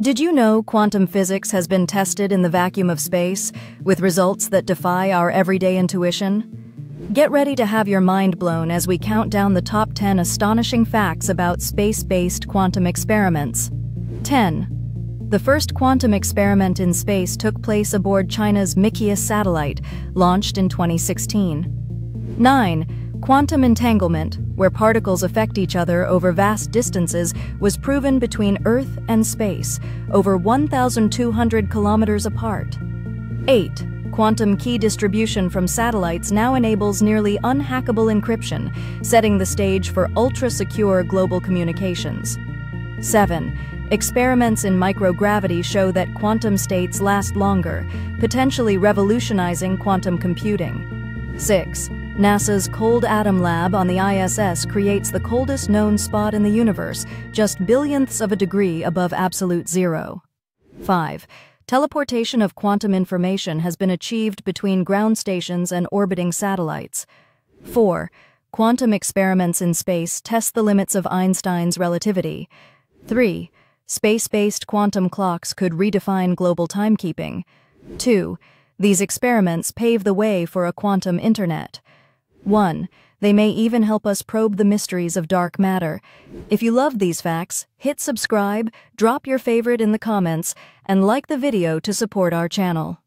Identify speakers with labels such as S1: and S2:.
S1: Did you know quantum physics has been tested in the vacuum of space, with results that defy our everyday intuition? Get ready to have your mind blown as we count down the top 10 astonishing facts about space-based quantum experiments. 10. The first quantum experiment in space took place aboard China's Micius satellite, launched in 2016. 9. Quantum entanglement, where particles affect each other over vast distances, was proven between Earth and space, over 1,200 kilometers apart. 8. Quantum key distribution from satellites now enables nearly unhackable encryption, setting the stage for ultra-secure global communications. 7. Experiments in microgravity show that quantum states last longer, potentially revolutionizing quantum computing. 6. NASA's Cold Atom Lab on the ISS creates the coldest known spot in the universe, just billionths of a degree above absolute zero. 5. Teleportation of quantum information has been achieved between ground stations and orbiting satellites. 4. Quantum experiments in space test the limits of Einstein's relativity. 3. Space-based quantum clocks could redefine global timekeeping. 2. These experiments pave the way for a quantum internet. 1. They may even help us probe the mysteries of dark matter. If you love these facts, hit subscribe, drop your favorite in the comments, and like the video to support our channel.